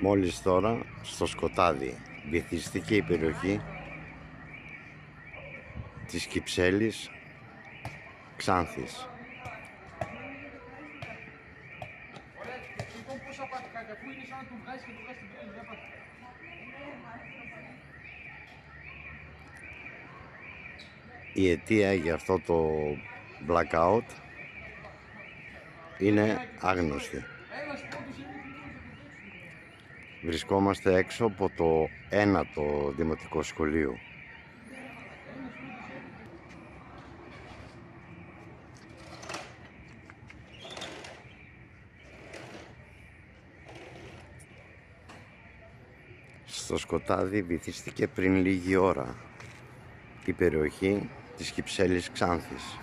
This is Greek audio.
Μόλις τώρα στο σκοτάδι βυθιστήκε η περιοχή της Κυψέλης Ξάνθης. Λοιπόν, πόσα πάτε κάτι, αφού είναι σαν να του βγάζει και του βγάζει την πρέλη, δεν πάτε. Η αιτία για αυτό το blackout είναι άγνωστη. Ένας πρώτος είναι Βρισκόμαστε έξω από το ένατο Δημοτικό Σχολείο. Στο σκοτάδι βυθίστηκε πριν λίγη ώρα η περιοχή της Κυψέλης Ξάνθης.